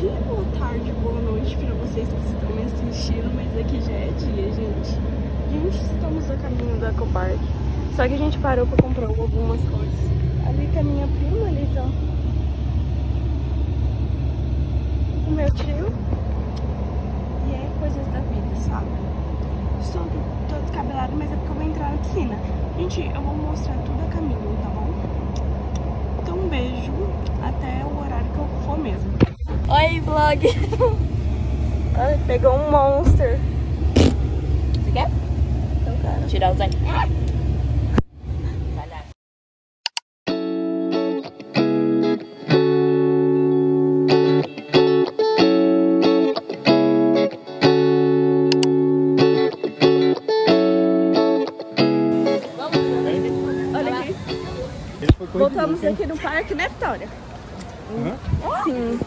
dia, boa tarde, boa noite pra vocês que estão me assistindo, mas aqui já é dia, gente. Gente, estamos a caminho da Ecopark. Só que a gente parou pra comprar algumas coisas. Ali tá minha prima, ali tá o meu tio. E é coisas da vida, sabe? Estou tô descabelada, mas é porque eu vou entrar na piscina. Gente, eu vou mostrar tudo a caminho, tá bom? Então um beijo, até o horário que eu for mesmo. Oi, vlog! Ai, pegou um monster. Você quer? Então, cara. Tirar. Olha aqui. Voltamos aqui no parque, né, Vitória? Sim.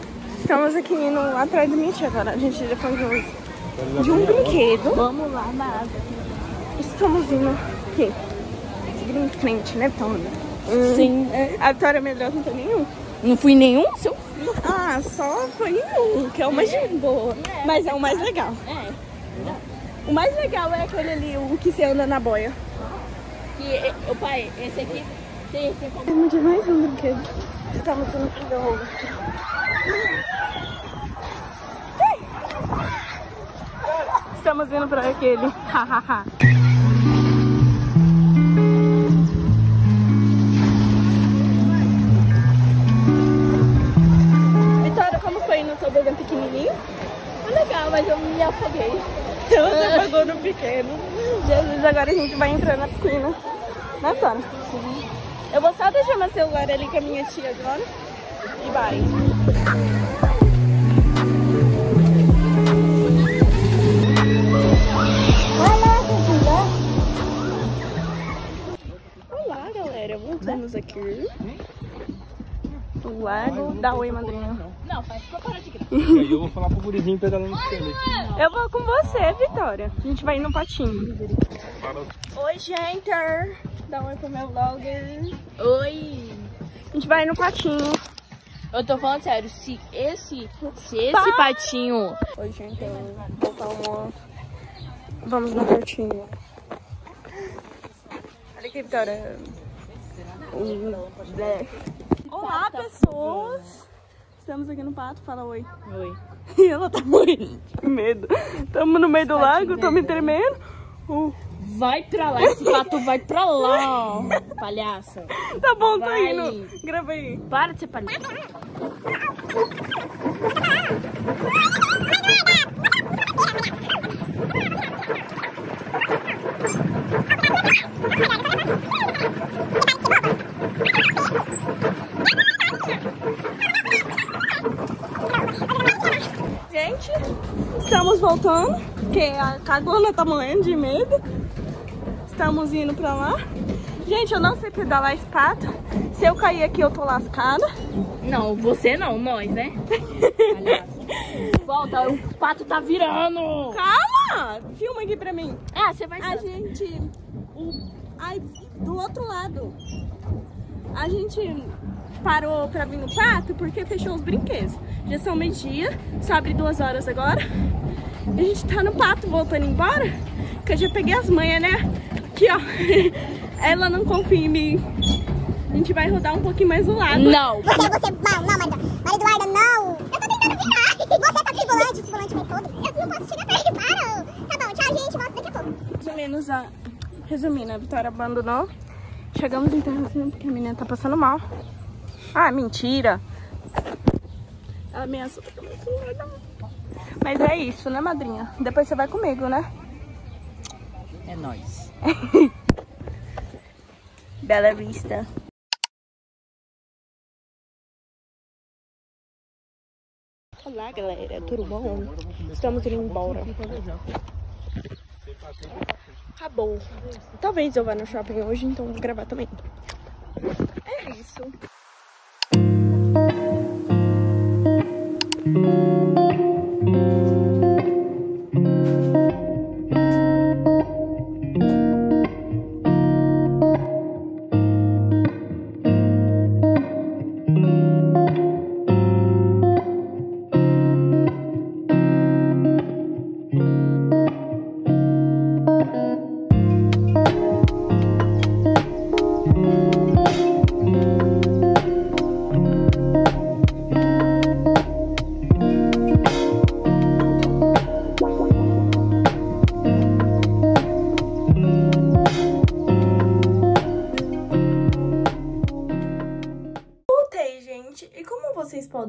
Estamos aqui indo atrás do tia agora. A gente já foi de, de um brinquedo. Vamos lá na água. Estamos indo aqui. Seguindo em frente, né, Vitória? Sim. A Vitória Medrosa não tem nenhum. Não fui nenhum, seu Ah, só foi um, que é o mais de boa. Mas é o mais legal. É. O mais legal é aquele ali, o que você anda na boia. Que, o pai, esse aqui tem, tem como. Temos de mais um brinquedo. Estamos indo para o outro. Estamos indo para aquele. Hahaha. Vitória, como foi no tobogã pequenininho? Foi legal, mas eu me afoguei. Você pagou no pequeno. Jesus, agora a gente vai entrar na piscina. Né, Tona? Eu vou só deixar meu celular ali com a minha tia agora. E vai. Olá, galera. Voltamos aqui. O lago da Oi, madrinha. Não, faz pra parar de gritar. E aí eu vou falar pro gurizinho pedalando no ali. Eu vou com você, Vitória. A gente vai ir no patinho. Oi, gente. Dá um oi pro meu vlogger. Oi. A gente vai no patinho. Eu tô falando sério, se esse, se esse patinho... Oi, gente. Eu vou botar um... Vamos no patinho. Olha aqui, Vitória. Olá, pessoas. Estamos aqui no pato. Fala oi. Oi. Ela tá morrendo de medo. Tamo no meio do lago, tô me tremendo. Uh, Vai pra lá, esse pato vai pra lá, ó, palhaça. tá bom, tô Vai. indo. Grava aí. Para de ser palhaça. Gente, estamos voltando, porque a cagona tá morrendo de medo. Estamos indo pra lá. Gente, eu não sei pedalar esse pato. Se eu cair aqui, eu tô lascada. Não, você não, nós, né? Volta, o pato tá virando. Calma! Filma aqui pra mim. Ah, você vai A gente... O, ai, do outro lado. A gente parou pra vir no pato porque fechou os brinquedos. Já são meio-dia, só abre duas horas agora. A gente tá no pato voltando embora. Que eu já peguei as manhas, né? Aqui, ó. Ela não confia em mim. A gente vai rodar um pouquinho mais do lado. Não. Você, você, não, não, Maria, Eduarda, não! Eu tô tentando virar! Você tá tribulante, o tribulante vai todo. Eu não posso chegar perto, para! Tá bom, tchau, gente, volto daqui a pouco. Mais ou menos, a... resumindo, a Vitória abandonou. Chegamos em Terrazinho porque a menina tá passando mal. Ah, mentira. Ela ameaçou. Mas é isso, né, madrinha? Depois você vai comigo, né? É nóis. Bela vista. Olá, galera. Tudo bom? Estamos indo embora. Acabou. Talvez eu vá no shopping hoje, então vou gravar também. É isso.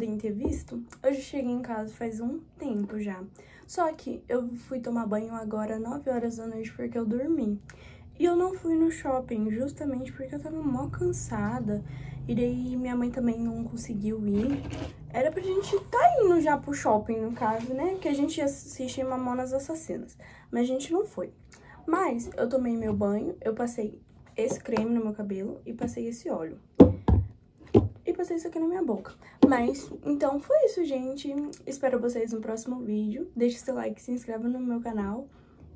Podem ter visto, eu já cheguei em casa faz um tempo já. Só que eu fui tomar banho agora 9 horas da noite porque eu dormi. E eu não fui no shopping justamente porque eu tava mó cansada. E daí minha mãe também não conseguiu ir. Era pra gente tá indo já pro shopping, no caso, né? Que a gente ia assistir Mamonas Assassinas. Mas a gente não foi. Mas eu tomei meu banho, eu passei esse creme no meu cabelo e passei esse óleo. Passei isso aqui na minha boca. Mas, então foi isso, gente. Espero vocês no próximo vídeo. Deixe seu like, se inscreva no meu canal.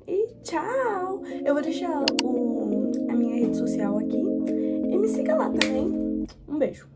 E tchau! Eu vou deixar o, a minha rede social aqui. E me siga lá também. Um beijo.